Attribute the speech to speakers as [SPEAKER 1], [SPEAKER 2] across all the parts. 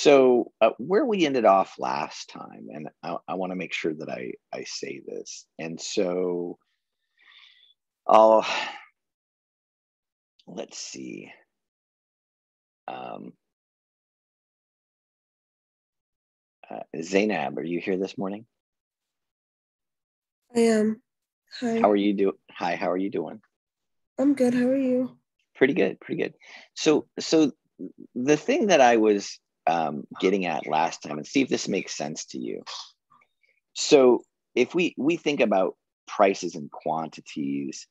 [SPEAKER 1] so uh, where we ended off last time, and I, I want to make sure that I I say this, and so I'll let's see. Um, uh, Zainab, are you here this morning?
[SPEAKER 2] I am. Hi.
[SPEAKER 1] How are you doing? Hi, how are you doing?
[SPEAKER 2] I'm good. How are you?
[SPEAKER 1] Pretty good, pretty good. So, so the thing that I was um, getting at last time, and see if this makes sense to you. So, if we we think about prices and quantities,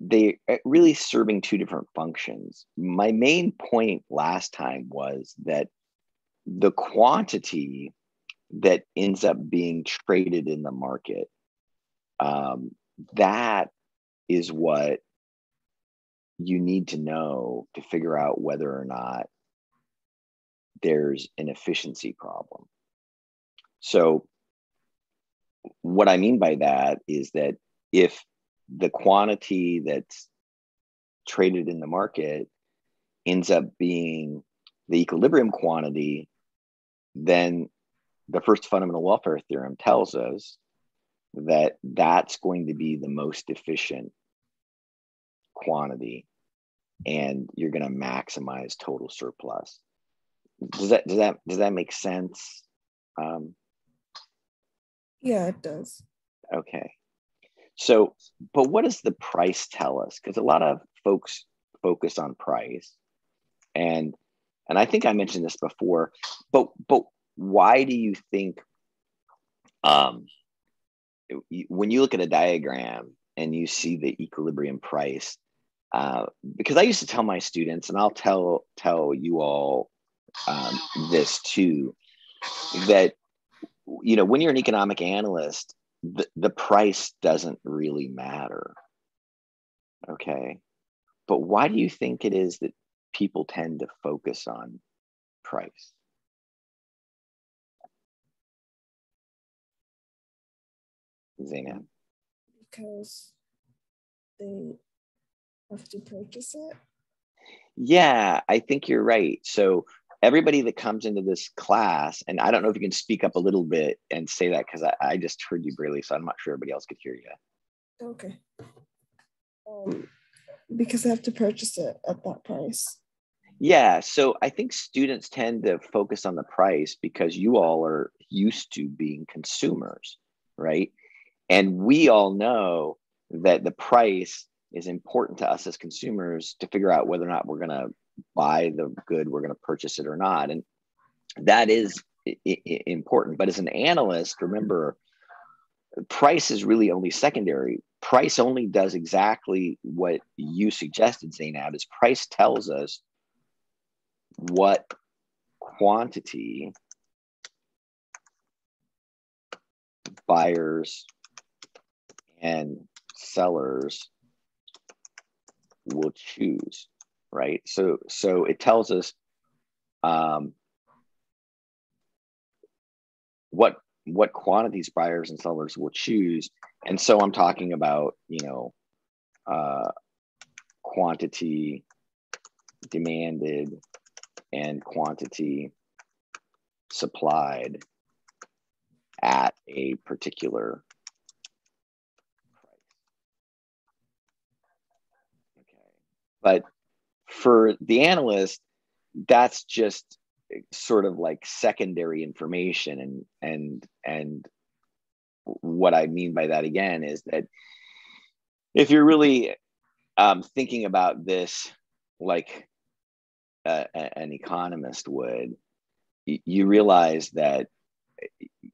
[SPEAKER 1] they are really serving two different functions. My main point last time was that the quantity that ends up being traded in the market um, that is what you need to know to figure out whether or not there's an efficiency problem. So, what I mean by that is that if the quantity that's traded in the market ends up being the equilibrium quantity, then the first fundamental welfare theorem tells us that that's going to be the most efficient quantity and you're going to maximize total surplus does that does that does that make sense? Um,
[SPEAKER 2] yeah it does.
[SPEAKER 1] okay. So but what does the price tell us? Because a lot of folks focus on price. And and i think i mentioned this before but but why do you think um when you look at a diagram and you see the equilibrium price, uh, because I used to tell my students, and I'll tell tell you all um, this too, that you know when you're an economic analyst, the, the price doesn't really matter. Okay, but why do you think it is that people tend to focus on price? Zainab?
[SPEAKER 2] Because they have to purchase it?
[SPEAKER 1] Yeah, I think you're right. So everybody that comes into this class, and I don't know if you can speak up a little bit and say that because I, I, just heard you barely, so I'm not sure everybody else could hear you.
[SPEAKER 2] Okay. Um, because I have to purchase it at that price.
[SPEAKER 1] Yeah, so I think students tend to focus on the price because you all are used to being consumers, right? And we all know that the price is important to us as consumers to figure out whether or not we're going to buy the good, we're going to purchase it or not. And that is important. But as an analyst, remember, price is really only secondary. Price only does exactly what you suggested, Zainab, is price tells us what quantity buyers and sellers will choose right so so it tells us um, what what quantities buyers and sellers will choose and so i'm talking about you know uh, quantity demanded and quantity supplied at a particular price. Okay. But for the analyst, that's just sort of like secondary information. And and and what I mean by that again is that if you're really um, thinking about this like uh, an economist would, you realize that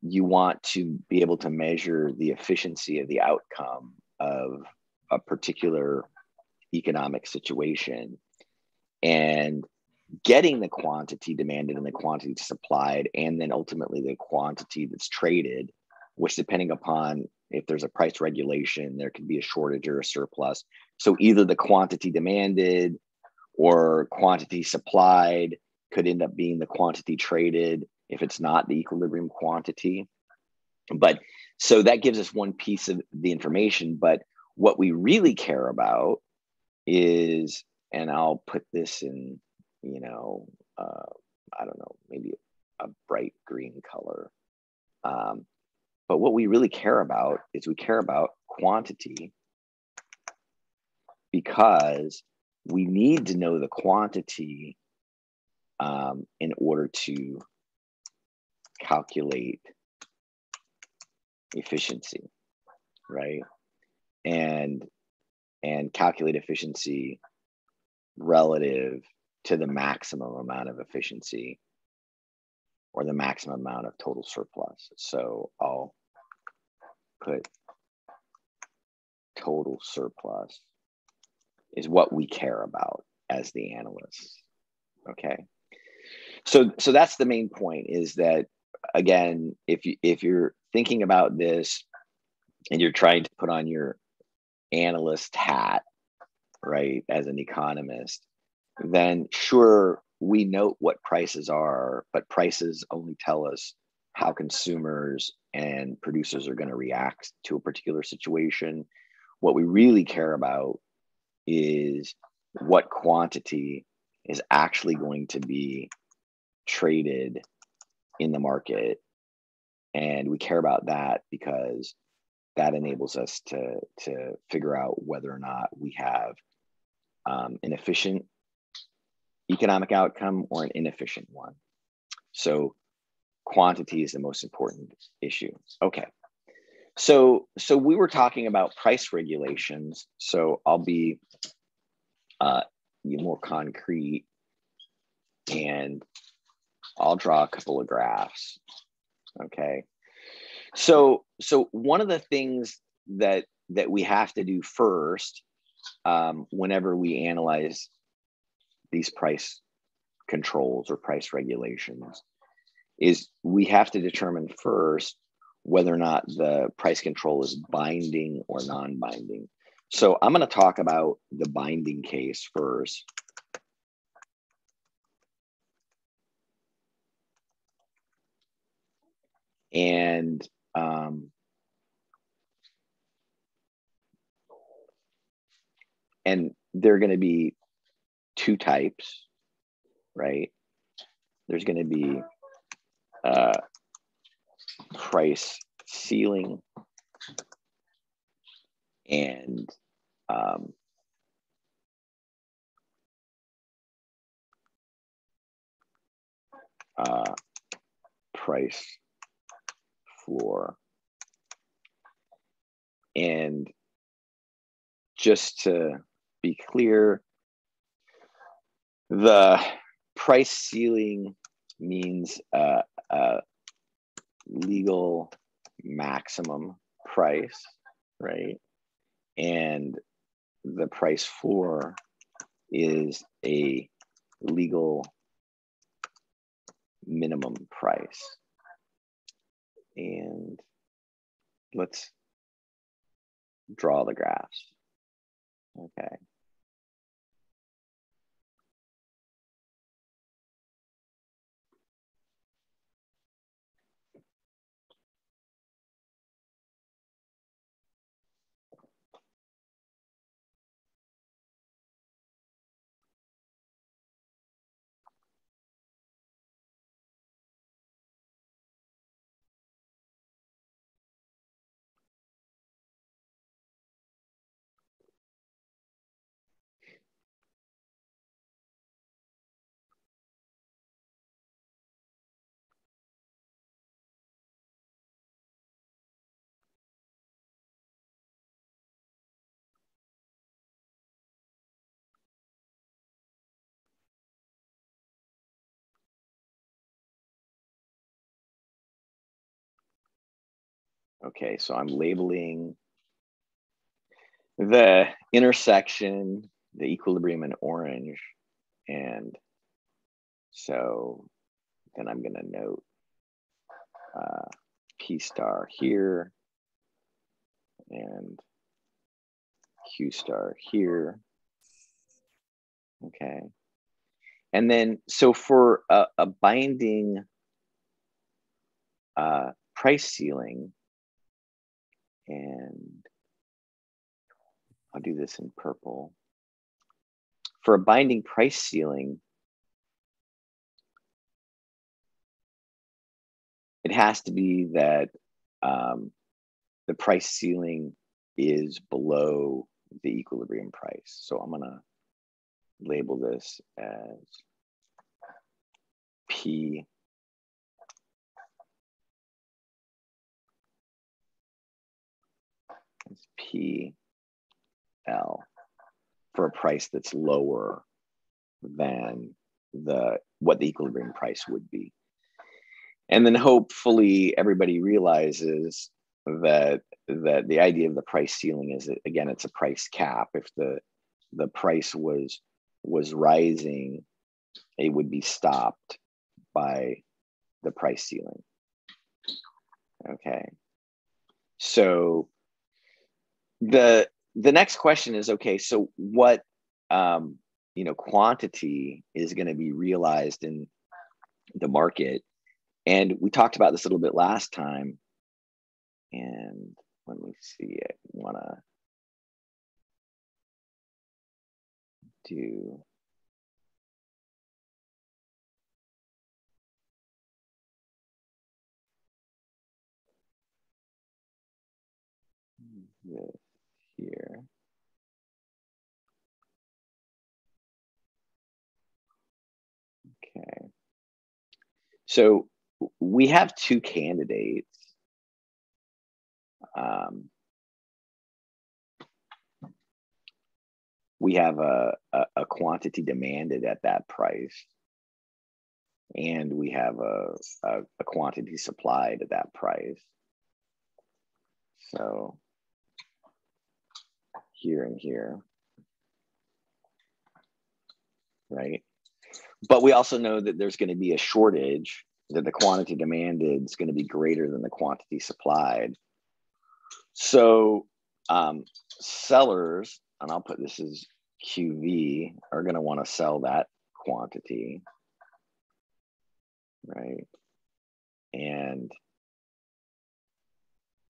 [SPEAKER 1] you want to be able to measure the efficiency of the outcome of a particular economic situation and getting the quantity demanded and the quantity supplied and then ultimately the quantity that's traded which depending upon if there's a price regulation there could be a shortage or a surplus. So either the quantity demanded or quantity supplied could end up being the quantity traded if it's not the equilibrium quantity. But so that gives us one piece of the information but what we really care about is, and I'll put this in, you know, uh, I don't know, maybe a bright green color. Um, but what we really care about is we care about quantity because we need to know the quantity um, in order to calculate efficiency, right? And and calculate efficiency relative to the maximum amount of efficiency or the maximum amount of total surplus. So I'll put total surplus is what we care about as the analysts. Okay. So so that's the main point is that again, if you if you're thinking about this and you're trying to put on your analyst hat, right, as an economist, then sure we note what prices are, but prices only tell us how consumers and producers are going to react to a particular situation. What we really care about is what quantity is actually going to be traded in the market. And we care about that because that enables us to, to figure out whether or not we have um, an efficient economic outcome or an inefficient one. So quantity is the most important issue. Okay. So, so we were talking about price regulations. So I'll be uh, more concrete and I'll draw a couple of graphs. Okay. So, so one of the things that that we have to do first um, whenever we analyze these price controls or price regulations is we have to determine first whether or not the price control is binding or non-binding. So I'm going to talk about the binding case first. And um, and they're going to be two types, right? There's going to be uh, price ceiling and um, uh, price floor. And just to be clear, the price ceiling means a legal maximum price, right? And the price floor is a legal minimum price. And let's draw the graphs. Okay. Okay, so I'm labeling the intersection, the equilibrium in orange. And so then I'm gonna note uh, P star here and Q star here. Okay. And then, so for a, a binding uh, price ceiling, and I'll do this in purple. For a binding price ceiling, it has to be that um, the price ceiling is below the equilibrium price. So I'm gonna label this as P P L for a price that's lower than the what the equilibrium price would be. And then hopefully everybody realizes that that the idea of the price ceiling is that, again it's a price cap. If the the price was was rising, it would be stopped by the price ceiling. Okay. So the the next question is okay so what um you know quantity is going to be realized in the market? And we talked about this a little bit last time. And let me see i want to do So we have two candidates. Um, we have a, a, a, quantity demanded at that price, and we have a, a, a quantity supplied at that price. So here and here. Right. But we also know that there's going to be a shortage, that the quantity demanded is going to be greater than the quantity supplied. So um, sellers, and I'll put this as QV, are going to want to sell that quantity. Right. And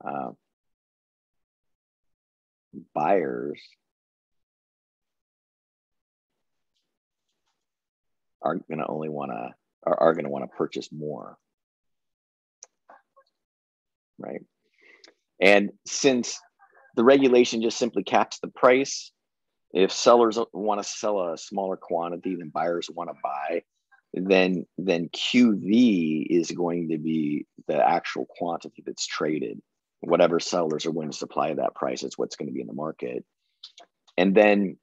[SPEAKER 1] uh, buyers are going to only want to are, are going to want to purchase more. Right? And since the regulation just simply caps the price if sellers want to sell a smaller quantity than buyers want to buy then then qv is going to be the actual quantity that's traded. Whatever sellers are willing to supply at that price is what's going to be in the market. And then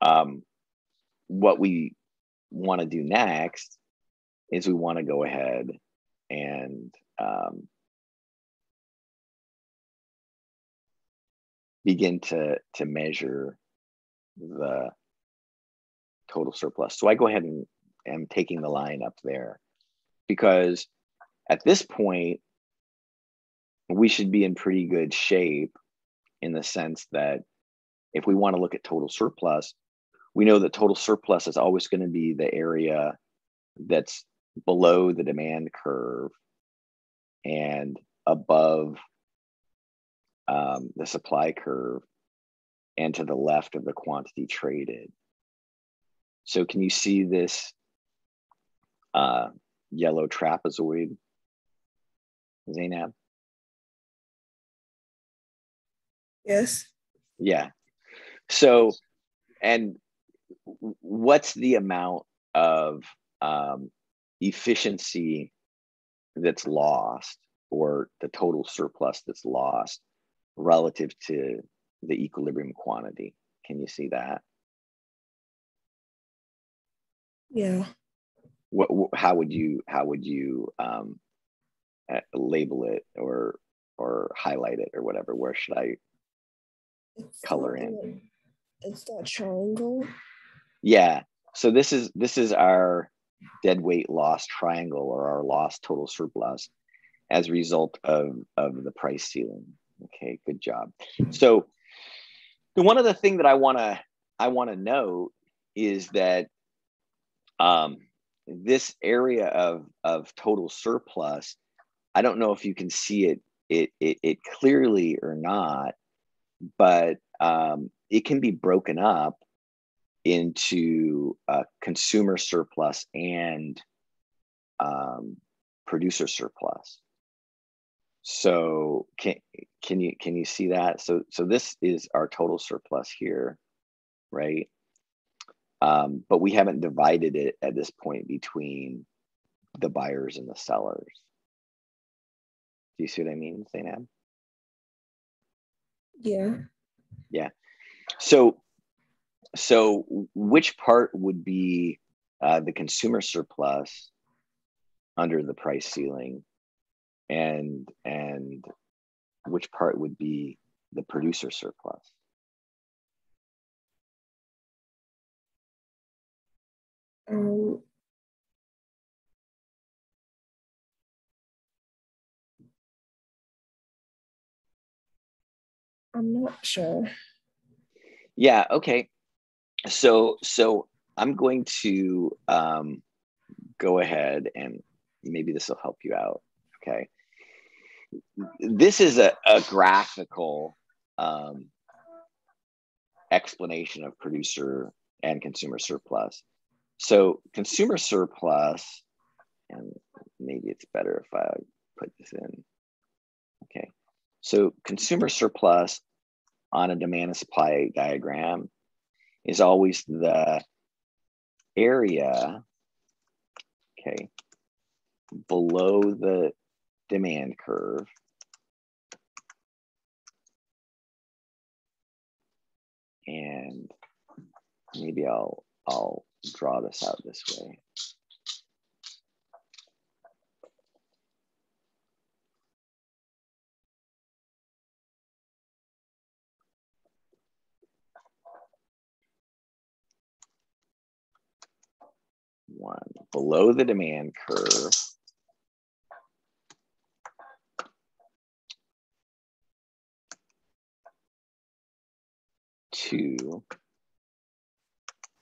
[SPEAKER 1] um, what we want to do next is we want to go ahead and um, begin to, to measure the total surplus. So I go ahead and am taking the line up there because at this point, we should be in pretty good shape in the sense that if we want to look at total surplus, we know that total surplus is always going to be the area that's below the demand curve and above um, the supply curve and to the left of the quantity traded. So can you see this uh, yellow trapezoid, Zainab?
[SPEAKER 2] Yes.
[SPEAKER 1] Yeah. So, and what's the amount of um, efficiency that's lost or the total surplus that's lost relative to the equilibrium quantity? Can you see that?
[SPEAKER 2] Yeah.
[SPEAKER 1] What, how would you how would you um, label it or or highlight it or whatever? Where should I
[SPEAKER 2] it's
[SPEAKER 1] color in.
[SPEAKER 2] It's that triangle.
[SPEAKER 1] Yeah. So this is this is our dead weight loss triangle or our loss total surplus as a result of, of the price ceiling. Okay, good job. So the one other thing that I want to I want to note is that um, this area of of total surplus, I don't know if you can see it it it, it clearly or not, but um, it can be broken up into a consumer surplus and um, producer surplus. So can can you can you see that? So so this is our total surplus here, right? Um, but we haven't divided it at this point between the buyers and the sellers. Do you see what I mean, Zainab?
[SPEAKER 2] Yeah.
[SPEAKER 1] Yeah. So so which part would be uh, the consumer surplus under the price ceiling? And and which part would be the producer surplus?
[SPEAKER 2] Um, I'm not sure.
[SPEAKER 1] yeah okay so so i'm going to um, go ahead and maybe this will help you out okay this is a, a graphical um, explanation of producer and consumer surplus. So consumer surplus, and maybe it's better if I put this in. Okay, so consumer surplus on a demand and supply diagram is always the area, okay, below the demand curve and maybe I'll I'll draw this out this way. One. Below the demand curve. Two.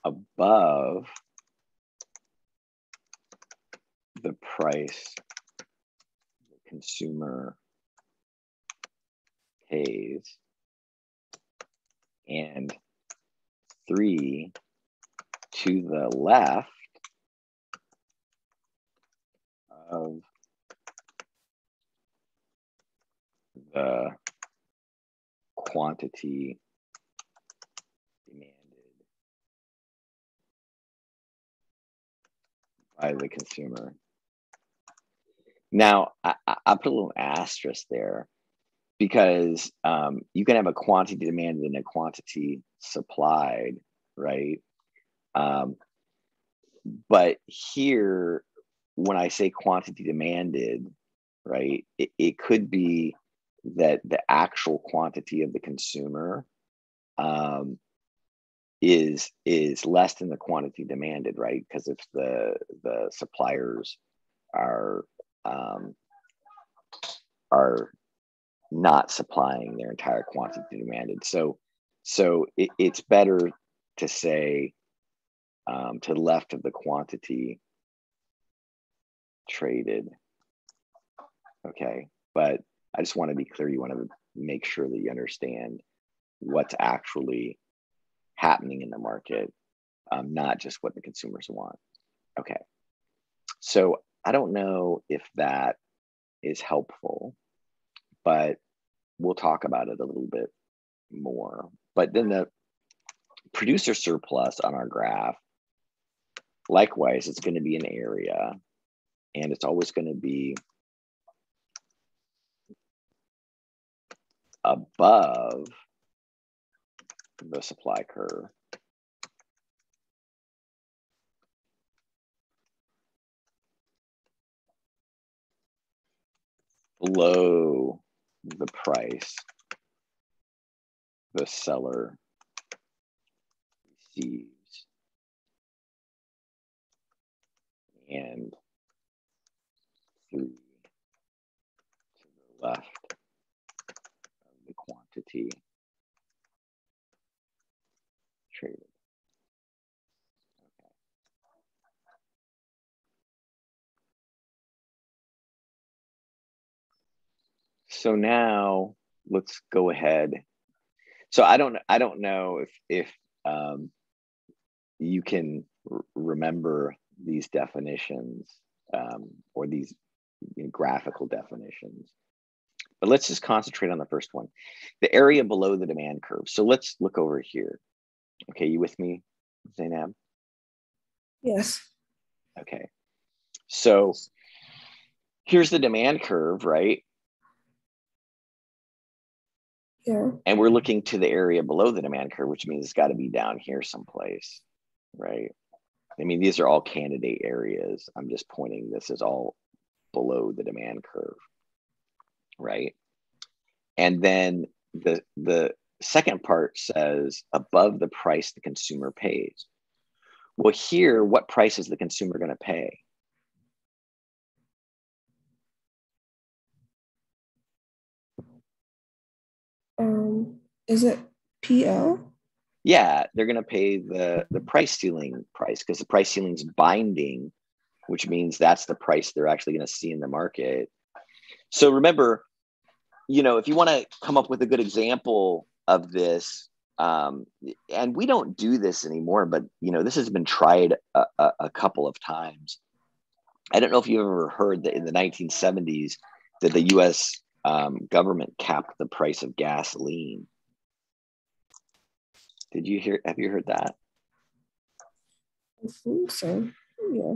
[SPEAKER 1] Above the price the consumer pays. And three to the left of the quantity demanded by the consumer. Now, I, I put a little asterisk there because um, you can have a quantity demanded and a quantity supplied, right? Um, but here, when I say quantity demanded, right, it, it could be that the actual quantity of the consumer um, is is less than the quantity demanded, right? Because if the the suppliers are um, are not supplying their entire quantity demanded, so so it, it's better to say um, to the left of the quantity traded. Okay, but I just want to be clear. You want to make sure that you understand what's actually happening in the market, um, not just what the consumers want. Okay. So I don't know if that is helpful, but we'll talk about it a little bit more. But then the producer surplus on our graph, likewise, it's going to be an area and it's always going to be above the supply curve. Below the price the seller receives and three to the left of the quantity traded. So now let's go ahead. So I don't I don't know if if um, you can remember these definitions um, or these graphical definitions. But let's just concentrate on the first one, the area below the demand curve. So let's look over here. Okay, you with me, Zainab?
[SPEAKER 2] Yes.
[SPEAKER 1] Okay. So here's the demand curve, right?
[SPEAKER 2] Yeah.
[SPEAKER 1] And we're looking to the area below the demand curve, which means it's got to be down here someplace, right? I mean, these are all candidate areas. I'm just pointing this is all below the demand curve, right? And then the the second part says above the price the consumer pays. Well, here, what price is the consumer going to pay?
[SPEAKER 2] Um, is it PL?
[SPEAKER 1] Yeah, they're going to pay the the price ceiling price because the price ceiling is binding, which means that's the price they're actually going to see in the market. So remember, you know, if you want to come up with a good example of this, um, and we don't do this anymore, but you know, this has been tried a, a, a couple of times. I don't know if you've ever heard that in the 1970s that the U.S. Um, government capped the price of gasoline. Did you hear? Have you heard that?
[SPEAKER 2] I think so. Yeah.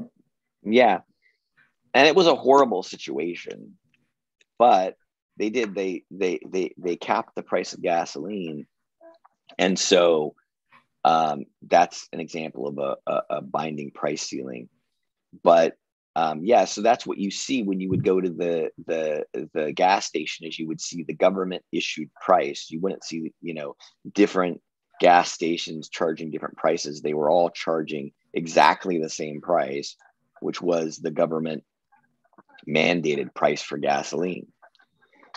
[SPEAKER 1] Yeah, and it was a horrible situation, but they did they they they they capped the price of gasoline, and so um, that's an example of a, a, a binding price ceiling. But um, yeah, so that's what you see when you would go to the the the gas station. Is you would see the government issued price. You wouldn't see you know different gas stations charging different prices. They were all charging exactly the same price, which was the government mandated price for gasoline.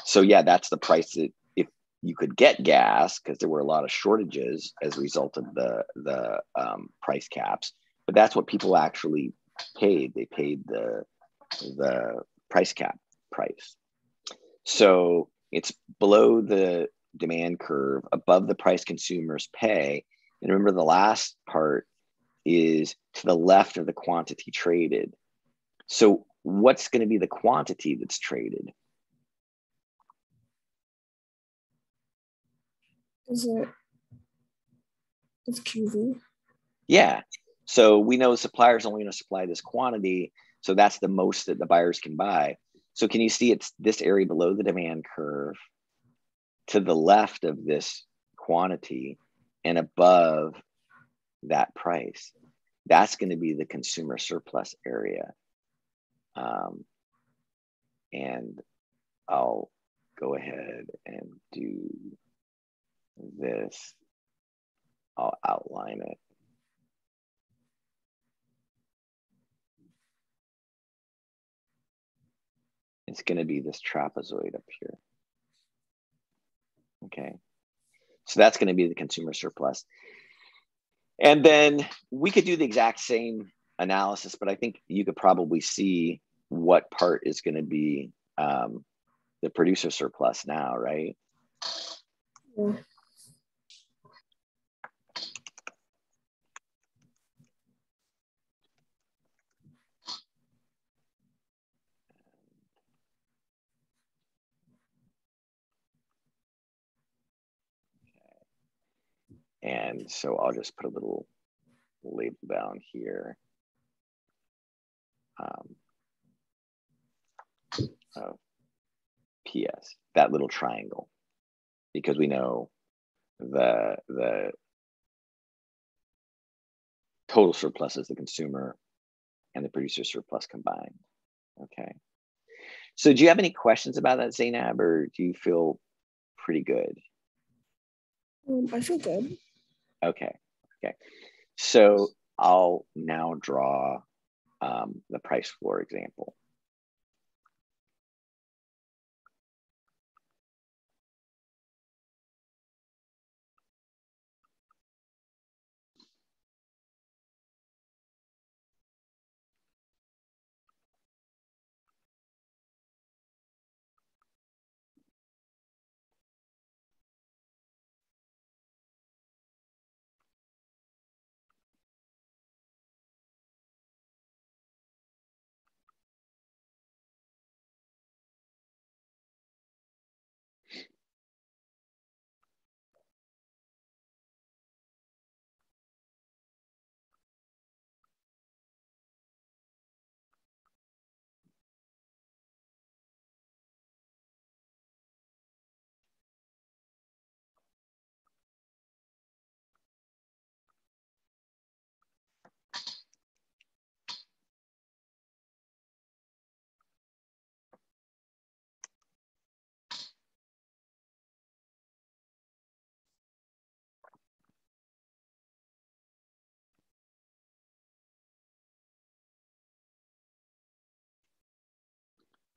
[SPEAKER 1] So yeah, that's the price that if you could get gas because there were a lot of shortages as a result of the the um, price caps. But that's what people actually paid. They paid the the price cap price. So it's below the demand curve, above the price consumers pay. And remember, the last part is to the left of the quantity traded. So, what's going to be the quantity that's traded?
[SPEAKER 2] Is it? It's QV.
[SPEAKER 1] Yeah. So we know the supplier is only going to supply this quantity. So that's the most that the buyers can buy. So can you see it's this area below the demand curve to the left of this quantity and above that price? That's going to be the consumer surplus area. Um, and I'll go ahead and do this. I'll outline it. It's going to be this trapezoid up here. Okay. So that's going to be the consumer surplus. And then we could do the exact same analysis, but I think you could probably see what part is going to be um, the producer surplus now, right?
[SPEAKER 2] Yeah.
[SPEAKER 1] And so I'll just put a little label down here. Um, of PS, that little triangle, because we know the the total surplus is the consumer and the producer surplus combined. Okay. So do you have any questions about that, Zainab, or do you feel pretty good?
[SPEAKER 2] Um, I feel good.
[SPEAKER 1] Okay. Okay. So I'll now draw um, the price floor example.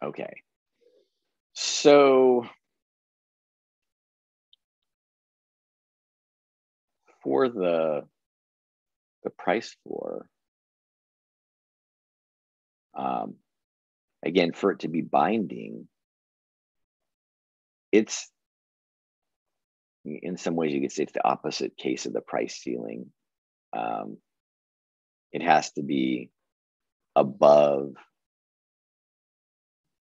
[SPEAKER 1] Okay. So for the the price floor, um, again, for it to be binding, it's in some ways you could say it's the opposite case of the price ceiling. Um, it has to be above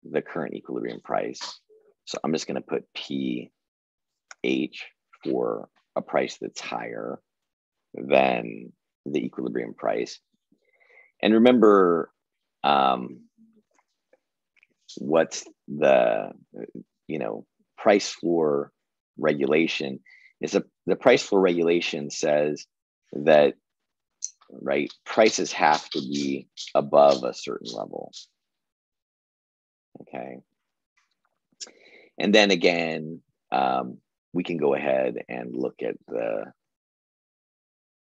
[SPEAKER 1] the current equilibrium price. So I'm just going to put PH for a price that's higher than the equilibrium price. And remember, um, what's the, you know, price floor regulation is a, the price floor regulation says that, right, prices have to be above a certain level. Okay. And then again, um, we can go ahead and look at the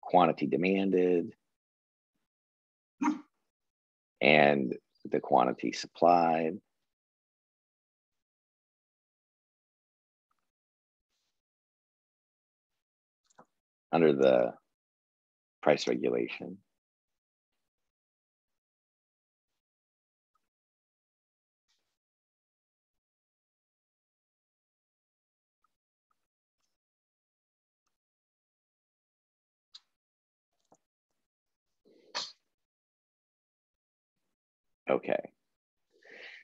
[SPEAKER 1] quantity demanded and the quantity supplied. under the price regulation. Okay.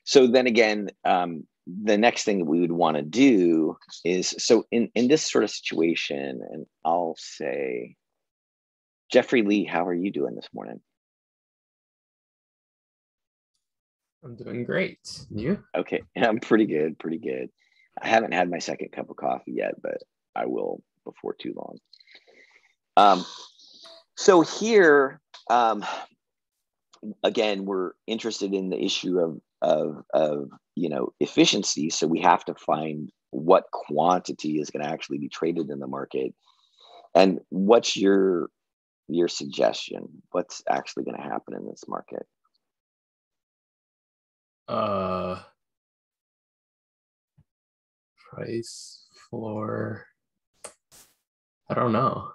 [SPEAKER 1] So then again, um, the next thing that we would want to do is so in in this sort of situation, and I'll say, Jeffrey Lee, how are you doing this morning?
[SPEAKER 3] I'm doing great. You?
[SPEAKER 1] Okay, I'm pretty good, pretty good. I haven't had my second cup of coffee yet, but I will before too long. Um, so here, um, again, we're interested in the issue of of of you know efficiency. So we have to find what quantity is going to actually be traded in the market. And what's your your suggestion? What's actually going to happen in this market?
[SPEAKER 3] Uh, price floor. I don't know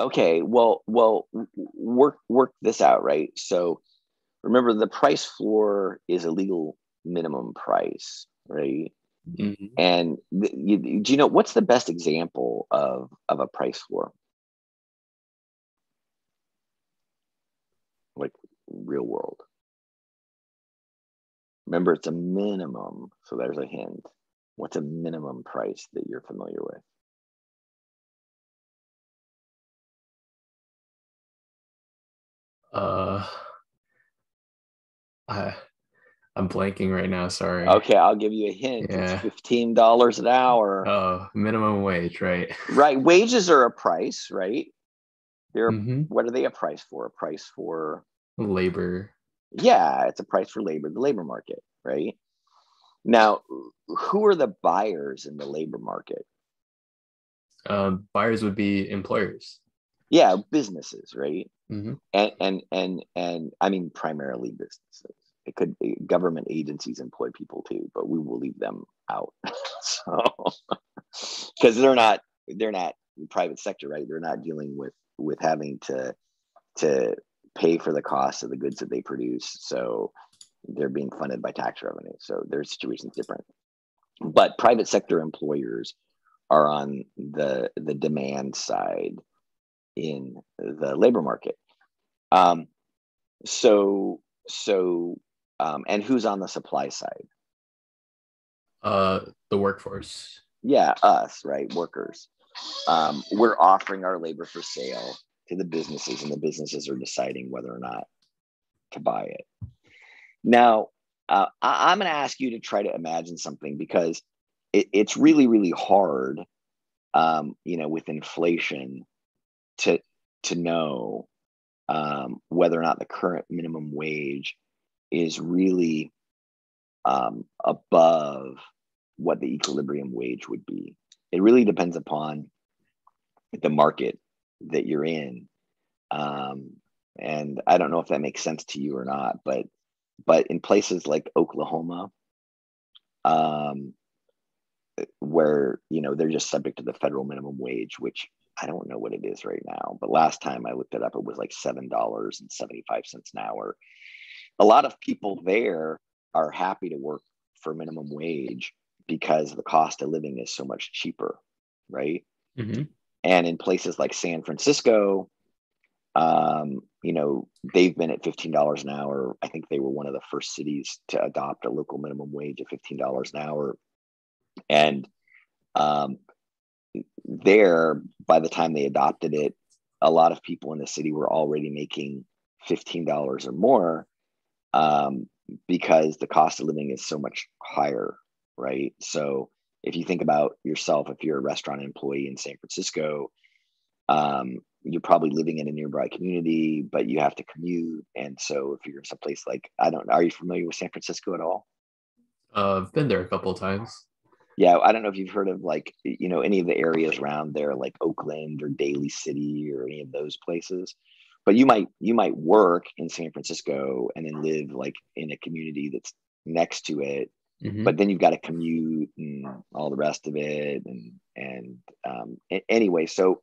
[SPEAKER 1] okay well well work work this out right? So remember the price floor is a legal minimum price right? Mm-hmm. and you, do you know what's the best example of of a price floor? Like real world. Remember it's a minimum so there's a hint. What's a minimum price that you're familiar with
[SPEAKER 3] Uh, I, I'm blanking right now. Sorry.
[SPEAKER 1] Okay, I'll give you a hint. Yeah. It's fifteen dollars an hour.
[SPEAKER 3] Oh, minimum wage, right?
[SPEAKER 1] Right. Wages are a price, right? They're mm-hmm. what are they a price for? A price for
[SPEAKER 3] labor.
[SPEAKER 1] Yeah, it's a price for labor, the labor market, right? Now, who are the buyers in the labor market?
[SPEAKER 3] Uh, buyers would be employers
[SPEAKER 1] yeah businesses right?
[SPEAKER 3] Mm-hmm.
[SPEAKER 1] and and and and i mean primarily businesses. It could be government agencies employ people too but we will leave them out. So because they're not they're not private sector right? They're not dealing with with having to to pay for the cost of the goods that they produce. So they're being funded by tax revenue. So their situation's different. But private sector employers are on the the demand side in the labor market. Um, so, so, um, and who's on the supply side?
[SPEAKER 3] Uh, the workforce.
[SPEAKER 1] Yeah, us, right? Workers. Um, we're offering our labor for sale to the businesses, and the businesses are deciding whether or not to buy it. Now, uh, I, am going to ask you to try to imagine something because it, it's really, really hard, um, you know, with inflation to to know um, whether or not the current minimum wage is really um, above what the equilibrium wage would be. It really depends upon the market that you're in. Um, and I don't know if that makes sense to you or not, but but in places like Oklahoma, um, where you know they're just subject to the federal minimum wage, which I don't know what it is right now, but last time I looked it up, it was like seven dollars and seventy five cents an hour. A lot of people there are happy to work for minimum wage because the cost of living is so much cheaper, right?
[SPEAKER 3] Mm-hmm.
[SPEAKER 1] And in places like San Francisco, um, you know, they've been at $15 an hour. I think they were one of the first cities to adopt a local minimum wage of $15 an hour. And um, there, by the time they adopted it, a lot of people in the city were already making $15 or more um, because the cost of living is so much higher, right? So if you think about yourself, if you're a restaurant employee in San Francisco, um, you're probably living in a nearby community, but you have to commute. And so if you're someplace like, I don't are you familiar with San Francisco at all?
[SPEAKER 3] Uh, I've been there a couple of times.
[SPEAKER 1] Yeah, I don't know if you've heard of like, you know, any of the areas around there, like Oakland or Daly City or any of those places. But you might you might work in San Francisco and then live like in a community that's next to it
[SPEAKER 3] Mhm.
[SPEAKER 1] but then you've got to commute and all the rest of it and and um, anyway so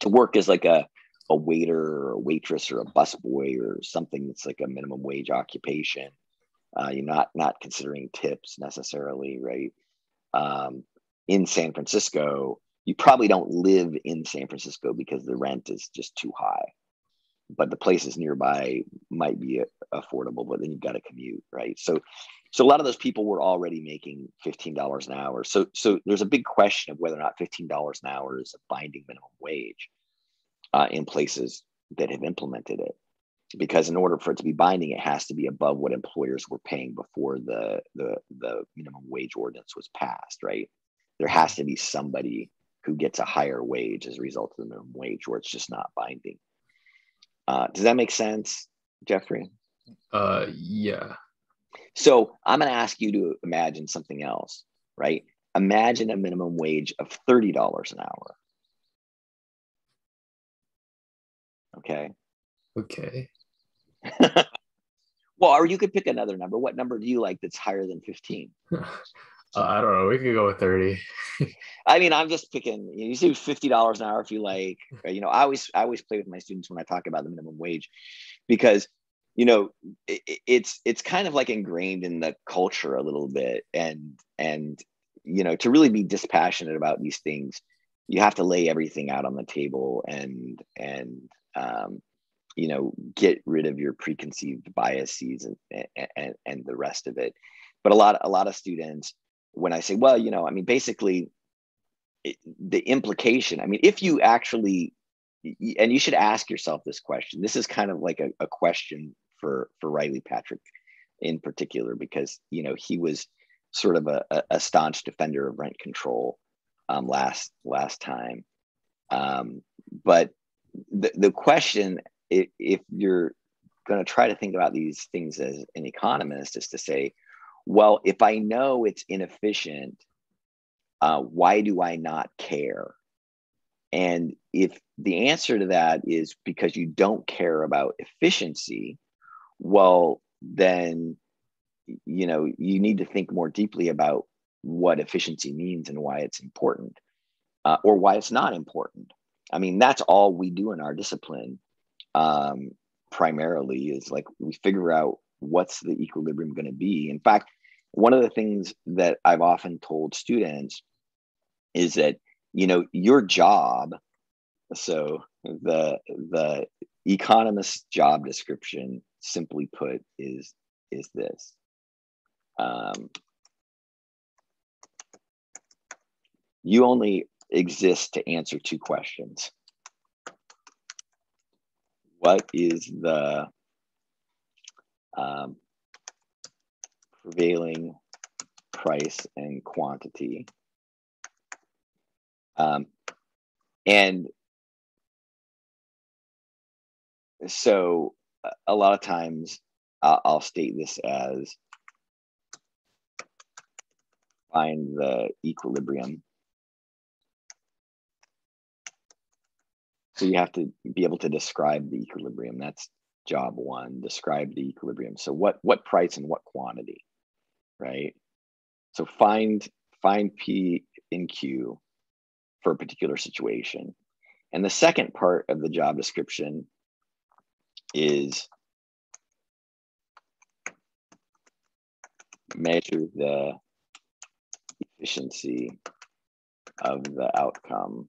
[SPEAKER 1] to work as like a a waiter or a waitress or a busboy or something that's like a minimum wage occupation uh, you're not not considering tips necessarily right um, in san francisco you probably don't live in san francisco because the rent is just too high but the places nearby might be uh, affordable but then you've got to commute right so so a lot of those people were already making $15 an hour. So so there's a big question of whether or not $15 an hour is a binding minimum wage uh, in places that have implemented it. Because in order for it to be binding, it has to be above what employers were paying before the the, the minimum wage ordinance was passed, right? There has to be somebody who gets a higher wage as a result of the minimum wage, or it's just not binding. Uh, does that make sense, Jeffrey?
[SPEAKER 3] Uh, yeah.
[SPEAKER 1] So I'm going to ask you to imagine something else, right? Imagine a minimum wage of $30 an hour. Okay.
[SPEAKER 3] Okay.
[SPEAKER 1] well, or you could pick another number. What number do you like that's higher than 15?
[SPEAKER 3] uh, I don't know. We could go with 30.
[SPEAKER 1] I mean, I'm just picking. You, know, you say fifty dollars an hour if you like. You know, I always I always play with my students when I talk about the minimum wage, because you know it, it's it's kind of like ingrained in the culture a little bit, and and you know to really be dispassionate about these things, you have to lay everything out on the table and and um, you know get rid of your preconceived biases and, and and the rest of it. But a lot a lot of students when I say, well, you know, I mean, basically, the implication, I mean, if you actually, and you should ask yourself this question. This is kind of like a, a question for for Riley Patrick in particular, because you know he was sort of a, a staunch defender of rent control um, last last time. Um, but the the question, if, if you're going to try to think about these things as an economist, is to say, well, if I know it's inefficient, uh, why do I not care? And if the answer to that is because you don't care about efficiency, well, then you know you need to think more deeply about what efficiency means and why it's important, uh, or why it's not important. I mean, that's all we do in our discipline. Um, primarily is like we figure out what's the equilibrium going to be. In fact, one of the things that I've often told students is that you know your job so the the economist's job description simply put is is this um, you only exist to answer two questions what is the um, prevailing price and quantity. Um, and so a lot of times I'll state this as find the equilibrium. So you have to be able to describe the equilibrium. That's job one, describe the equilibrium. So what what price and what quantity, right? So find find P in Q for a particular situation. And the second part of the job description is measure the efficiency of the outcome.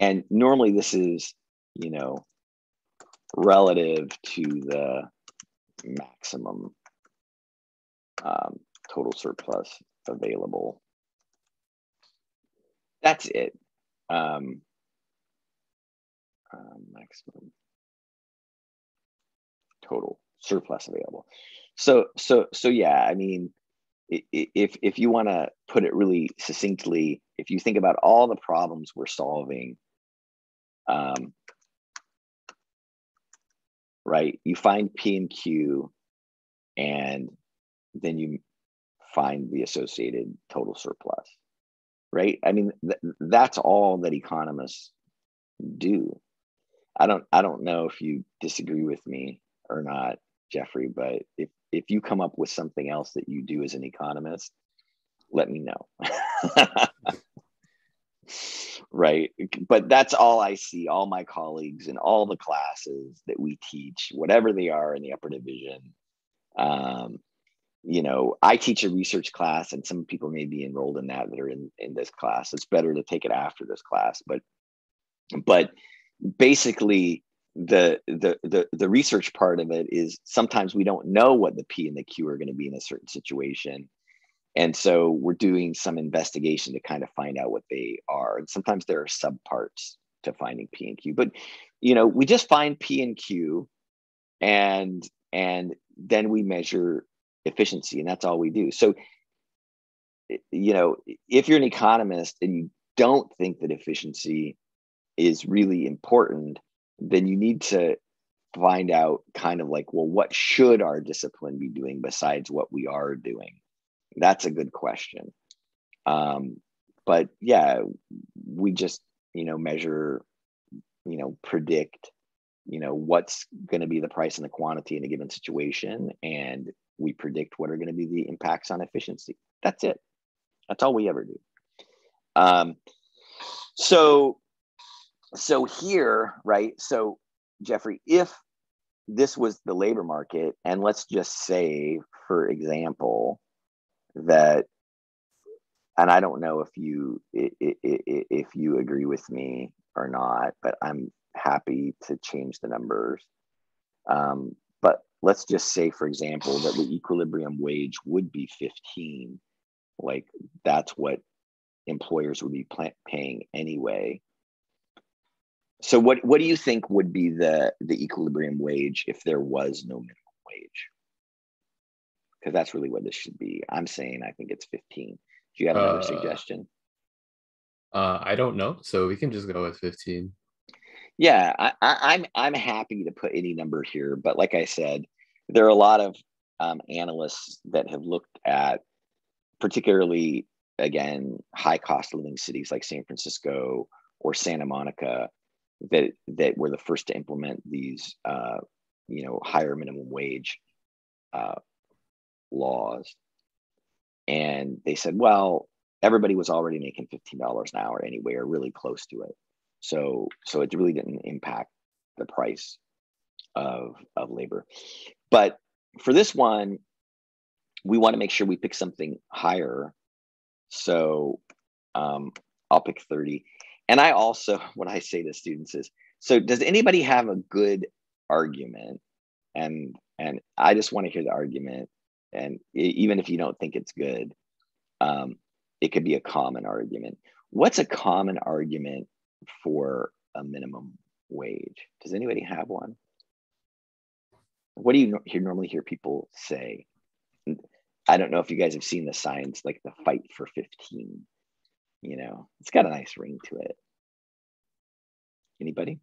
[SPEAKER 1] And normally this is, you know, relative to the maximum um, total surplus available. That's it. Um, um, maximum total surplus available. So, so, so yeah. I mean, if if you want to put it really succinctly, if you think about all the problems we're solving, um, right? You find P and Q, and then you find the associated total surplus, right? I mean, th- that's all that economists do. I don't I don't know if you disagree with me or not, Jeffrey, but if if you come up with something else that you do as an economist, let me know. right? But that's all i see all my colleagues in all the classes that we teach whatever they are in the upper division. Um, you know i teach a research class and some people may be enrolled in that that are in in this class. It's better to take it after this class but but basically the the the, the research part of it is sometimes we don't know what the p and the q are going to be in a certain situation and so we're doing some investigation to kind of find out what they are and sometimes there are subparts to finding p and q but you know we just find p and q and and then we measure efficiency and that's all we do. So you know if you're an economist and you don't think that efficiency is really important then you need to find out kind of like well what should our discipline be doing besides what we are doing that's a good question. Um, but yeah, we just, you know, measure, you know, predict, you know, what's going to be the price and the quantity in a given situation. And we predict what are going to be the impacts on efficiency. That's it. That's all we ever do. Um, so, so here, right? So, Jeffrey, if this was the labor market, and let's just say, for example, that and I don't know if you if you agree with me or not, but I'm happy to change the numbers. Um, but let's just say, for example, that the equilibrium wage would be 15. Like that's what employers would be paying anyway. So what what do you think would be the the equilibrium wage if there was no minimum wage? Because that's really what this should be. I'm saying I think it's 15. Do you have another uh, suggestion?
[SPEAKER 3] Uh, I don't know, so we can just go with 15.
[SPEAKER 1] Yeah, I, I, I'm I'm happy to put any number here, but like I said, there are a lot of um, analysts that have looked at, particularly again, high cost living cities like San Francisco or Santa Monica, that that were the first to implement these, uh, you know, higher minimum wage uh, laws. And they said, well, everybody was already making $15 an hour anyway, or really close to it. So, so it really didn't impact the price of, of labor. But for this one, we want to make sure we pick something higher. So um, I'll pick 30. And I also, what I say to students is, so does anybody have a good argument? And and I just want to hear the argument and even if you don't think it's good um, it could be a common argument. What's a common argument for a minimum wage? Does anybody have one? What do you hear, normally hear people say? I don't know if you guys have seen the signs like the fight for 15 you know? It's got a nice ring to it. Anybody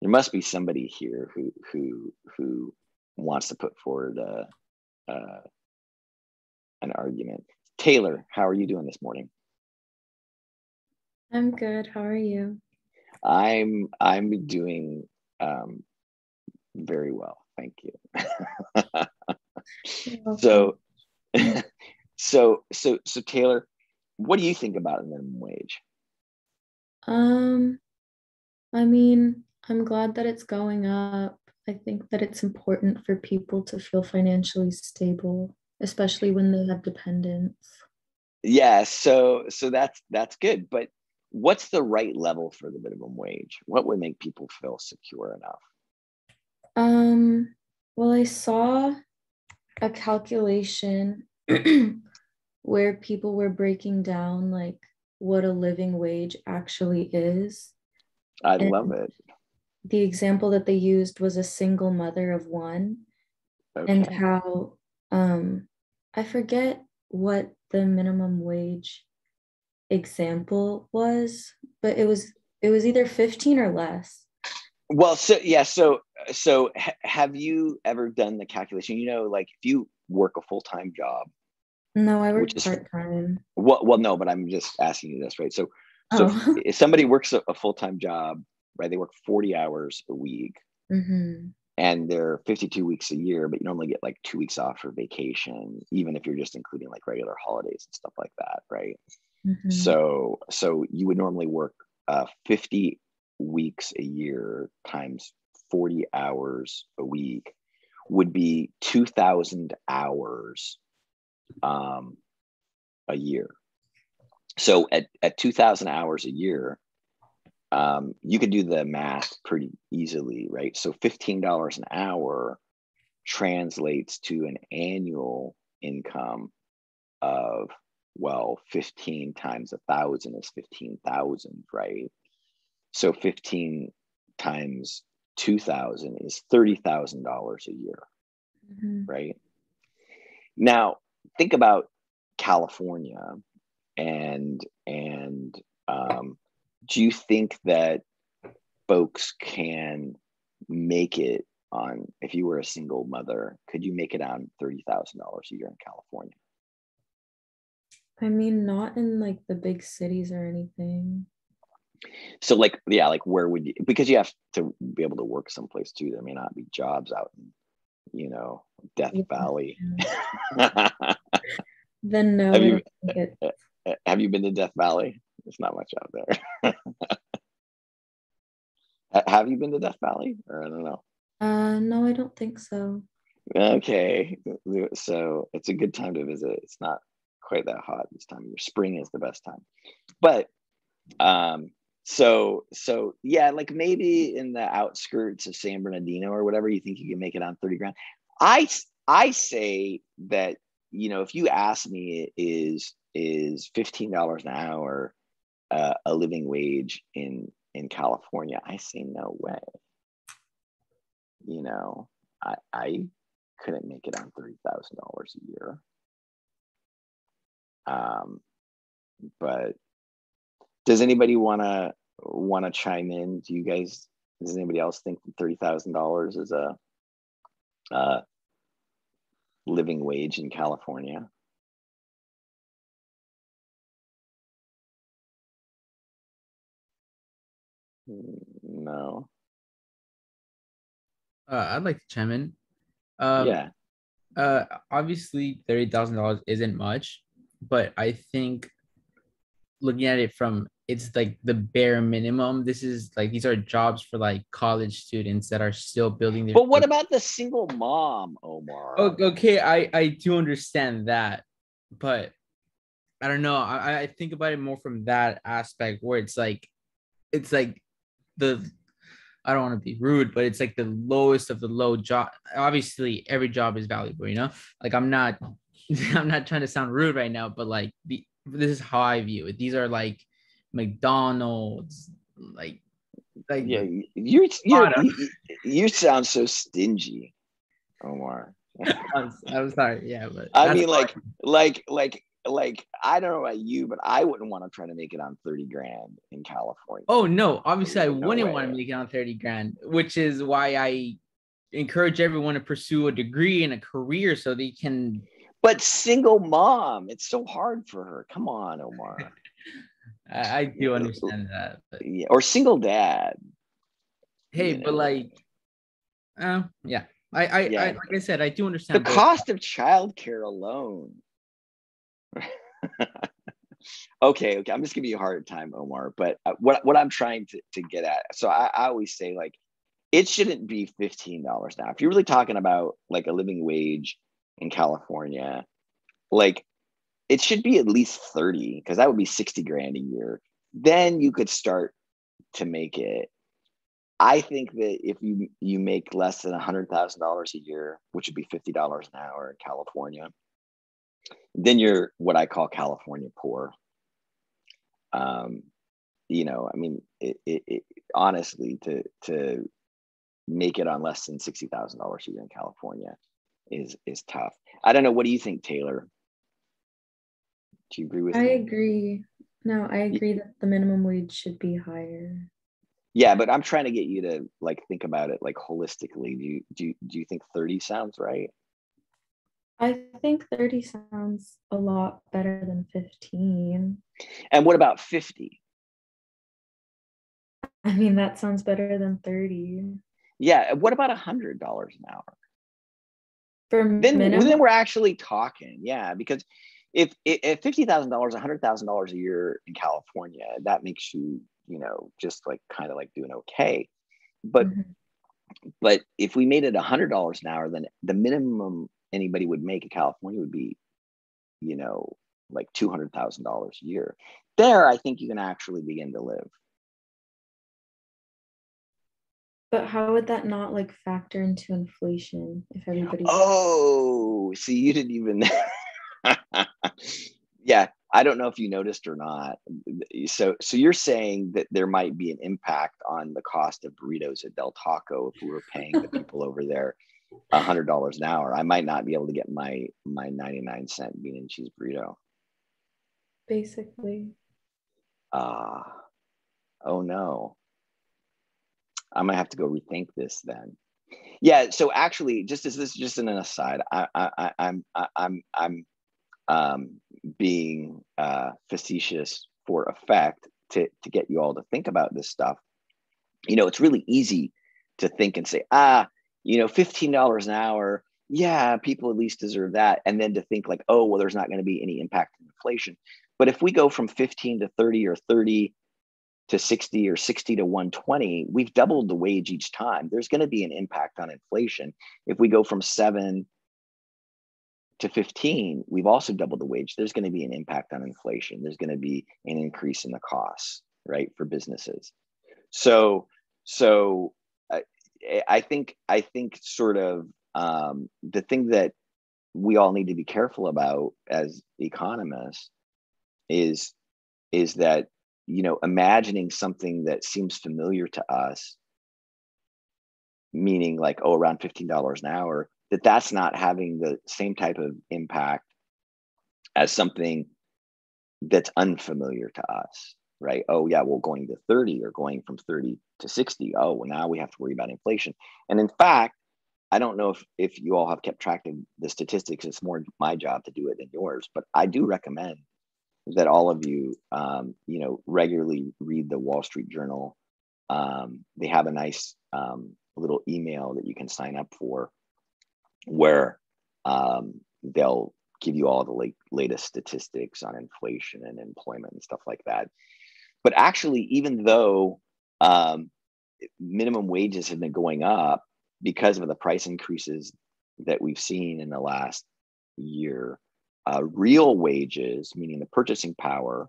[SPEAKER 1] there must be somebody here who who who wants to put forward a, a, an argument. Taylor, how are you doing this morning?
[SPEAKER 4] I'm good. How are you?
[SPEAKER 1] I'm I'm doing um, very well, thank you. so, so so so Taylor, what do you think about minimum wage?
[SPEAKER 4] Um, I mean, I'm glad that it's going up. I think that it's important for people to feel financially stable, especially when they have dependents.
[SPEAKER 1] Yeah, so so that's that's good, but what's the right level for the minimum wage? What would make people feel secure enough?
[SPEAKER 4] Um, well, I saw a calculation where people were breaking down like what a living wage actually is.
[SPEAKER 1] I
[SPEAKER 4] And-
[SPEAKER 1] love it.
[SPEAKER 4] The example that they used was a single mother of one and how um I forget what the minimum wage example was, but it was it was either 15 or less.
[SPEAKER 1] Well, so yeah, so so ha- have you ever done the calculation? You know, like if you work a full time job,
[SPEAKER 4] No, I
[SPEAKER 1] work
[SPEAKER 4] worked
[SPEAKER 1] is-
[SPEAKER 4] part time.
[SPEAKER 1] well, well, no, but I'm just asking you this, right? So, so if-
[SPEAKER 4] Oh.
[SPEAKER 1] if somebody works a, a full time job, right? They work 40 hours a week,
[SPEAKER 4] hmm
[SPEAKER 1] and they're 52 weeks a year, but you normally get like two weeks off for vacation, even if you're just including like regular holidays and stuff like that, right?
[SPEAKER 4] hmm
[SPEAKER 1] So, so you would normally work uh, 50 weeks a year times 40 hours a week would be 2,000 hours um, a year. So at, at 2,000 hours a year, um, you could do the math pretty easily, right? So $15 an hour translates to an annual income of well 15 times a thousand is 15,000 right? So 15 times 2,000 is $30,000 a year
[SPEAKER 4] hmm
[SPEAKER 1] right? Now think about California and and um, do you think that folks can make it on if you were a single mother could you make it on $30,000 a year in California
[SPEAKER 4] I mean, not in like the big cities or anything.
[SPEAKER 1] So like yeah, like where would you because you have to be able to work someplace too. There may not be jobs out in, you know, Death
[SPEAKER 4] Yeah.
[SPEAKER 1] Valley.
[SPEAKER 4] Then no,
[SPEAKER 1] Have you-
[SPEAKER 4] don't think it.
[SPEAKER 1] have you been to Death Valley? There's not much out there. Have you been to Death Valley? Or I don't know.
[SPEAKER 4] Uh, no, I don't think so.
[SPEAKER 1] Okay. So it's a good time to visit. It's not quite that hot this time Your. Spring is the best time. But um so so yeah, like maybe in the outskirts of San Bernardino or whatever, you think you can make it on 30 grand. I I say that you know if you ask me is is $15 an hour uh, a living wage in in California, I say no way. You know, I I couldn't make it on thirty thousand dollars a year. Um, but does anybody want to want to chime in? Do you guys? Does anybody else think thirty thousand dollars is a uh, living wage in California? No.
[SPEAKER 5] Uh, I'd like to chime in. Um,
[SPEAKER 1] yeah.
[SPEAKER 5] Uh, obviously, thirty thousand dollars isn't much, but I think looking at it from it's like the bare minimum. This is like these are jobs for like college students that are still building their.
[SPEAKER 1] But what about the single mom, Omar?
[SPEAKER 5] Okay, I I do understand that, but I don't know. I I think about it more from that aspect where it's like, it's like the. I don't want to be rude, but it's like the lowest of the low job. Obviously, every job is valuable, you know. Like I'm not, I'm not trying to sound rude right now, but like the this is how I view it. These are like McDonald's, like like
[SPEAKER 1] yeah, you you you sound so stingy, Omar.
[SPEAKER 5] I'm, I'm sorry, yeah, but
[SPEAKER 1] I mean, like, like, like, like, I don't know about you, but I wouldn't want to try to make it on 30 grand in California.
[SPEAKER 5] Oh no, obviously I
[SPEAKER 1] No
[SPEAKER 5] wouldn't want to make it on 30 grand, which is why I encourage everyone to pursue a degree and a career so they can
[SPEAKER 1] But single mom, it's so hard for her. Come on, Omar.
[SPEAKER 5] I, I do understand that. But
[SPEAKER 1] Yeah, or single dad.
[SPEAKER 5] hey, but
[SPEAKER 1] know.
[SPEAKER 5] like, uh, yeah. I, I,
[SPEAKER 1] Yeah.
[SPEAKER 5] I, like I said, I do
[SPEAKER 1] The
[SPEAKER 5] understand. both
[SPEAKER 1] cost of childcare alone. okay, okay. I'm just giving you a hard time, Omar. But uh, what what I'm trying to, to get at, so I, I always say like it shouldn't be $15 now. If you're really talking about like a living wage in California, like it should be at least 30 because that would be 60 grand a year. Then you could start to make it. I think that if you you make less than hundred thousand dollars a year, which would be fifty dollars an hour in California, then you're what I call California poor. Um, you know, I mean, it, it, it honestly to to make it on less than sixty thousand dollars a year in California is is tough. I don't know. What do you think, Taylor? Do you agree with
[SPEAKER 4] I
[SPEAKER 1] me?
[SPEAKER 4] agree. No, I agree that the minimum wage should be higher.
[SPEAKER 1] Yeah, but I'm trying to get you to like think about it like holistically. Do you do you, do you think 30 sounds right?
[SPEAKER 4] I think 30 sounds a lot better than 15.
[SPEAKER 1] And what about 50?
[SPEAKER 4] I mean, that sounds better than 30.
[SPEAKER 1] Yeah, what about a hundred dollars an hour?
[SPEAKER 4] For
[SPEAKER 1] Then
[SPEAKER 4] minimum,
[SPEAKER 1] then we're actually talking. Yeah, because if if, if fifty thousand dollars, a hundred thousand dollars a year in California, that makes you, you know, just like kind of like doing okay. But
[SPEAKER 4] Mhm.
[SPEAKER 1] but if we made it a hundred dollars an hour, then the minimum anybody would make in California would be, you know, like two hundred thousand dollars a year. There, I think you can actually begin to live.
[SPEAKER 4] But how would that not like factor into inflation if everybody?
[SPEAKER 1] Oh, see, you didn't even. yeah, I don't know if you noticed or not. So, so you're saying that there might be an impact on the cost of burritos at Del Taco if we were paying the people over there a hundred dollars an hour. I might not be able to get my my ninety nine cent bean and cheese burrito.
[SPEAKER 4] Basically,
[SPEAKER 1] Ah, oh no. I'm gonna have to go rethink this then. Yeah. So actually, just as this, just an aside, I, I, I I'm, I, I'm, I'm, um, being uh, facetious for effect to to get you all to think about this stuff. You know, it's really easy to think and say, ah, you know, fifteen dollars an hour. Yeah, people at least deserve that, and then to think like, oh, well, there's not going to be any impact in inflation. But if we go from 15 to 30 or 30 to 60 or 60 to 120, we've doubled the wage each time. There's going to be an impact on inflation. If we go from seven to 15, we've also doubled the wage. There's going to be an impact on inflation. There's going to be an increase in the costs, right, for businesses. So, so I, I think I think sort of um, the thing that we all need to be careful about as economists is is that you know imagining something that seems familiar to us meaning like oh around $15 an hour that that's not having the same type of impact as something that's unfamiliar to us right? Oh yeah well going to 30 or going from 30 to 60 oh well now we have to worry about inflation. And in fact i don't know if if you all have kept track of the statistics. It's more my job to do it than yours but i do recommend that all of you um, you know regularly read the wall street journal. Um, they have a nice um, little email that you can sign up for where um, they'll give you all the like latest statistics on inflation and employment and stuff like that but actually even though um, minimum wages have been going up because of the price increases that we've seen in the last year uh, real wages, meaning the purchasing power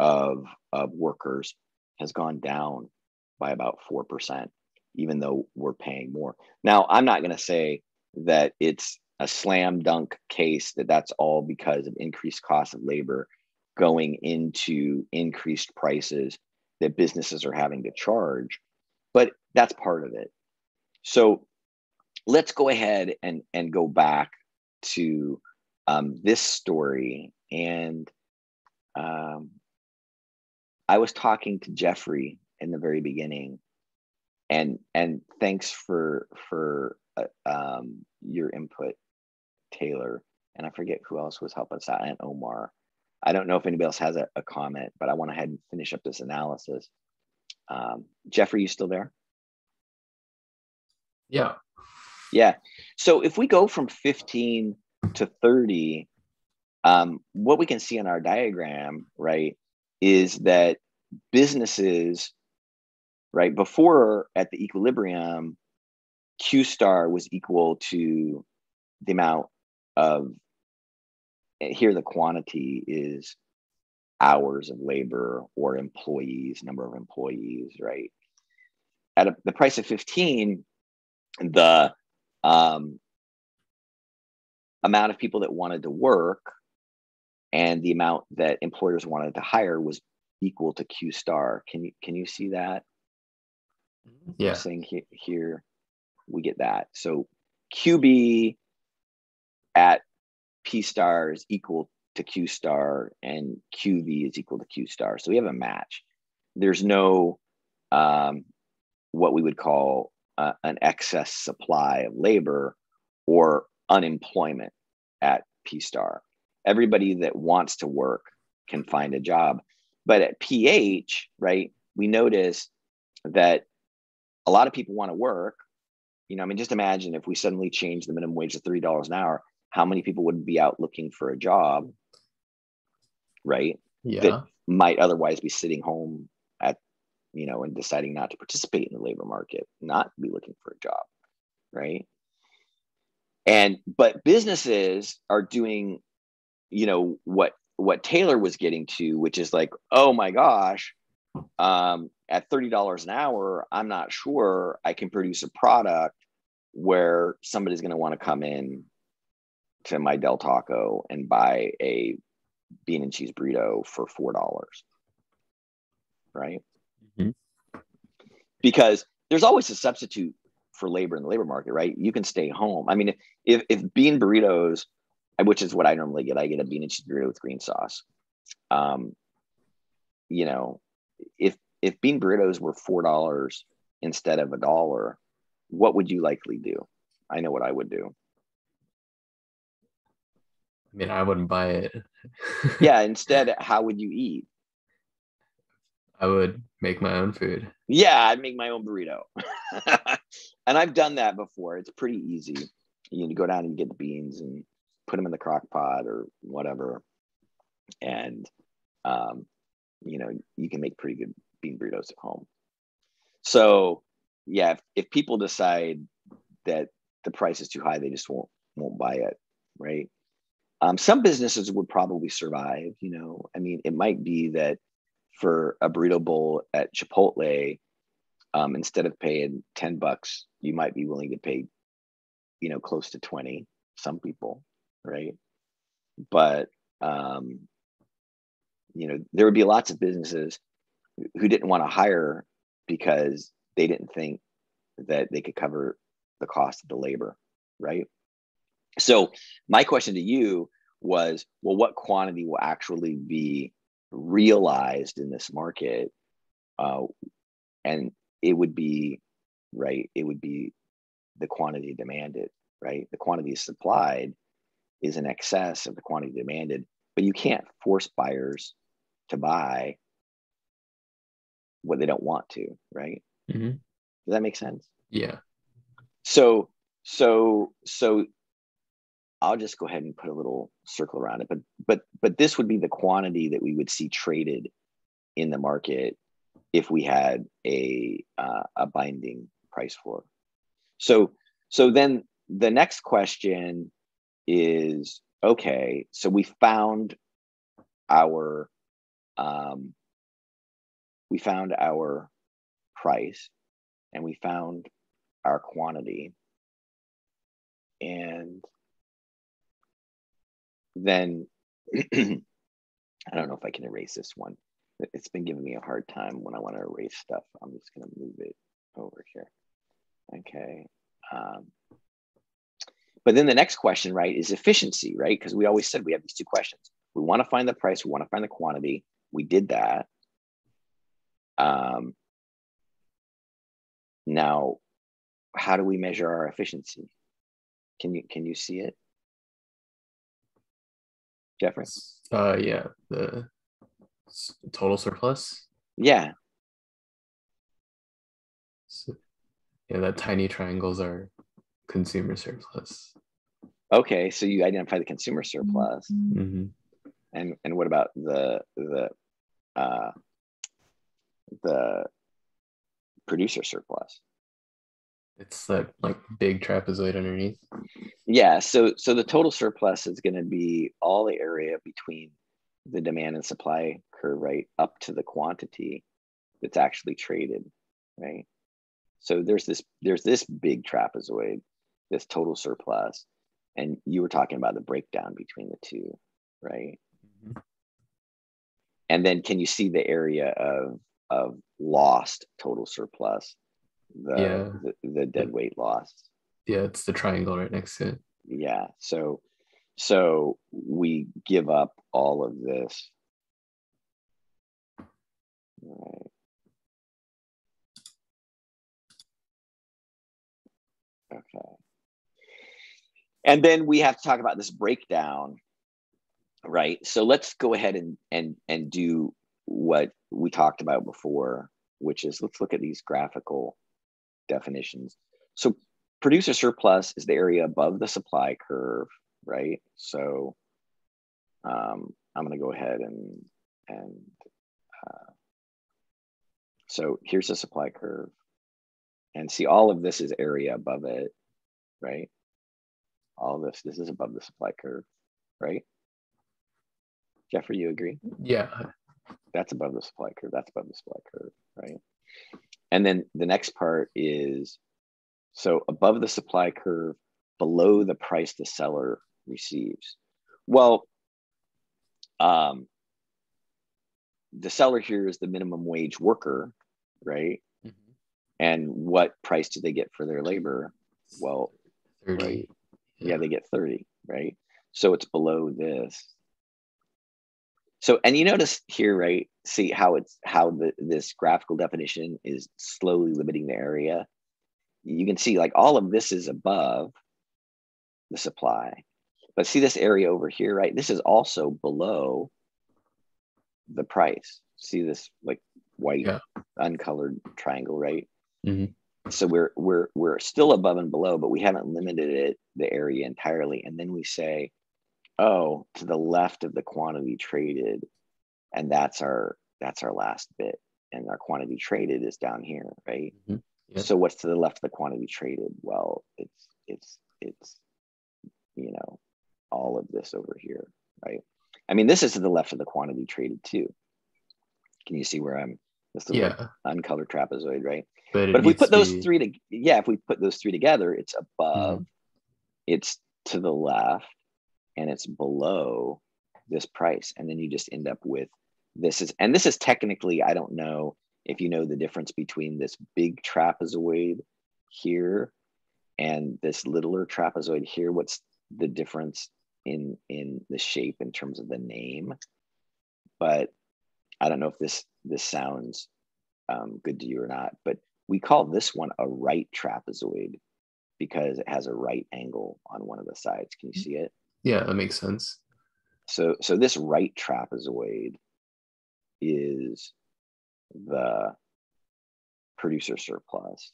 [SPEAKER 1] of, of workers, has gone down by about 4%, even though we're paying more. Now, I'm not going to say that it's a slam dunk case that that's all because of increased cost of labor going into increased prices that businesses are having to charge, but that's part of it. So let's go ahead and, and go back to um, this story. And um, i was talking to jeffrey in the very beginning and and thanks for for uh, um, your input taylor. And i forget who else was helping us out. And omar I don't know if anybody else has a, a comment, but I want to head and finish up this analysis. Um, Jeff, are you still there?
[SPEAKER 3] Yeah.
[SPEAKER 1] Yeah. So if we go from 15 to 30, um, what we can see in our diagram, right, is that businesses, right, before at the equilibrium, Q star was equal to the amount of, here the quantity is hours of labor or employees, number of employees, right? At a, the price of 15, the um, amount of people that wanted to work and the amount that employers wanted to hire was equal to Q star. Can you can you see that?
[SPEAKER 3] Yeah.
[SPEAKER 1] I'm saying he, here we get that. So QB at P star is equal to Q star and QV is equal to Q star. So we have a match. There's no um, what we would call uh, an excess supply of labor or unemployment at P star. Everybody that wants to work can find a job. But at PH, right, we notice that a lot of people want to work. You know, I mean, just imagine if we suddenly change the minimum wage to $3 an hour, how many people would be out looking for a job, right?
[SPEAKER 3] Yeah.
[SPEAKER 1] That might otherwise be sitting home at, you know, and deciding not to participate in the labor market, not be looking for a job, right? And, but businesses are doing, you know, what, what Taylor was getting to, which is like, oh my gosh, um, at $30 an hour, I'm not sure I can produce a product where somebody's going to want to come in to my Del Taco and buy a bean and cheese burrito for $4. Right.
[SPEAKER 3] Mhm.
[SPEAKER 1] Because there's always a substitute for labor in the labor market, right? You can stay home. I mean, if, if bean burritos, which is what I normally get, I get a bean and cheese burrito with green sauce. Um, you know, if if bean burritos were four dollars instead of a dollar, what would you likely do? I know what I would do.
[SPEAKER 3] I mean, I wouldn't buy it.
[SPEAKER 1] Yeah, instead, how would you eat?
[SPEAKER 3] I would make my own food.
[SPEAKER 1] Yeah, I'd make my own burrito. and I've done that before. It's pretty easy. You know, go down and get the beans and put them in the crock pot or whatever. And um, you know, you can make pretty good bean burritos at home. So yeah, if, if people decide that the price is too high, they just won't won't buy it, right? Um, some businesses would probably survive. You know, I mean, it might be that for a burrito bowl at Chipotle, um, instead of paying ten bucks, you might be willing to pay, you know, close to twenty. Some people, right? But um, you know, there would be lots of businesses who didn't want to hire because they didn't think that they could cover the cost of the labor, right? So my question to you was, well, what quantity will actually be realized in this market? Uh, and it would be, right, it would be the quantity demanded, right? The quantity supplied is in excess of the quantity demanded, but you can't force buyers to buy what they don't want to, right?
[SPEAKER 3] Mhm.
[SPEAKER 1] Does that make sense?
[SPEAKER 3] Yeah.
[SPEAKER 1] So, so, so I'll just go ahead and put a little circle around it. But, but, but this would be the quantity that we would see traded in the market if we had a uh, a binding price floor. So, so then the next question is okay. So we found our um, we found our price and we found our quantity and then I don't know if I can erase this one. It's been giving me a hard time when I want to erase stuff. I'm just going to move it over here. Okay. Um, but then the next question, right, is efficiency, right? Because we always said we have these two questions. We want to find the price, we want to find the quantity. We did that. Um, now, how do we measure our efficiency? Can you can you see it, Jeffrey?
[SPEAKER 3] Uh, yeah, the total surplus.
[SPEAKER 1] Yeah.
[SPEAKER 3] So, yeah, that tiny triangles are consumer surplus.
[SPEAKER 1] Okay. So you identify the consumer surplus.
[SPEAKER 3] hmm
[SPEAKER 1] And and what about the the uh the producer surplus?
[SPEAKER 3] It's that like big trapezoid underneath.
[SPEAKER 1] Yeah, so so the total surplus is going to be all the area between the demand and supply curve, right, up to the quantity that's actually traded, right? So there's this there's this big trapezoid, this total surplus, and you were talking about the breakdown between the two, right?
[SPEAKER 3] Mhm.
[SPEAKER 1] And then can you see the area of of lost total surplus, the
[SPEAKER 3] Yeah.
[SPEAKER 1] the, the dead weight loss?
[SPEAKER 3] Yeah, it's the triangle right next to it.
[SPEAKER 1] yeah so so we give up all of this right okay and then we have to talk about this breakdown right so let's go ahead and and and do what we talked about before which is let's look at these graphical definitions so producer surplus is the area above the supply curve, right? So um, I'm going to go ahead and and uh, so here's the supply curve, and see all of this is area above it, right? All this this is above the supply curve, right? Jeffrey, you agree?
[SPEAKER 3] Yeah,
[SPEAKER 1] That's above the supply curve. That's above the supply curve, right? And then the next part is so above the supply curve, below the price the seller receives. Well, um, the seller here is the minimum wage worker, right?
[SPEAKER 3] Mhm.
[SPEAKER 1] And what price do they get for their labor? Well,
[SPEAKER 3] 30.
[SPEAKER 1] Right. yeah, they get 30, right? So it's below this. So, and you notice here, right? See how it's how the this graphical definition is slowly limiting the area. You can see like all of this is above the supply, but see this area over here, right? This is also below the price. See this like white
[SPEAKER 3] Yeah.
[SPEAKER 1] uncolored triangle, right?
[SPEAKER 3] Mhm.
[SPEAKER 1] So we're we're we're still above and below, but we haven't limited it the area entirely. And then we say, oh, to the left of the quantity traded, and that's our that's our last bit. And our quantity traded is down here, right?
[SPEAKER 3] Mhm. Yep.
[SPEAKER 1] So what's to the left of the quantity traded? Well, it's it's it's you know all of this over here, right? I mean, this is to the left of the quantity traded too. Can you see where I'm? This little
[SPEAKER 3] Yeah,
[SPEAKER 1] uncolored trapezoid, right?
[SPEAKER 3] but,
[SPEAKER 1] But if we put those
[SPEAKER 3] be-
[SPEAKER 1] three to yeah, if we put those three together, it's above, it's to the left, and it's below this price. And then you just end up with this is and this is technically, I don't know if you know the difference between this big trapezoid here and this littler trapezoid here. What's the difference in in the shape in terms of the name? But I don't know if this this sounds um, good to you or not, but we call this one a right trapezoid because it has a right angle on one of the sides. Can you see it?
[SPEAKER 3] Yeah, that makes sense.
[SPEAKER 1] So, so this right trapezoid is the producer surplus.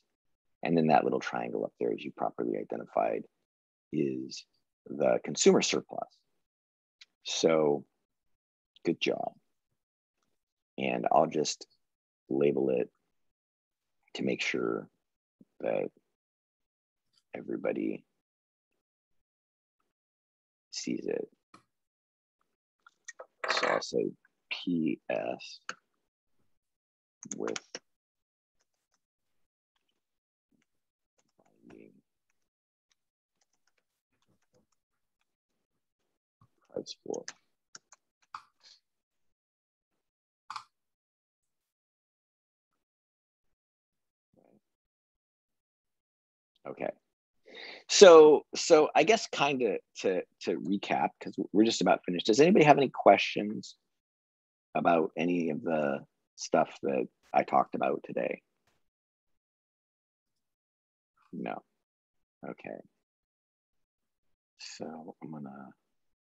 [SPEAKER 1] And then that little triangle up there, as you properly identified, is the consumer surplus. So good job. And I'll just label it to make sure that everybody sees it. So I'll say PS with binding price floor. Okay. So so I guess kind of to to recap because we're just about finished. Does anybody have any questions about any of the stuff that I talked about today? No. Okay. So I'm gonna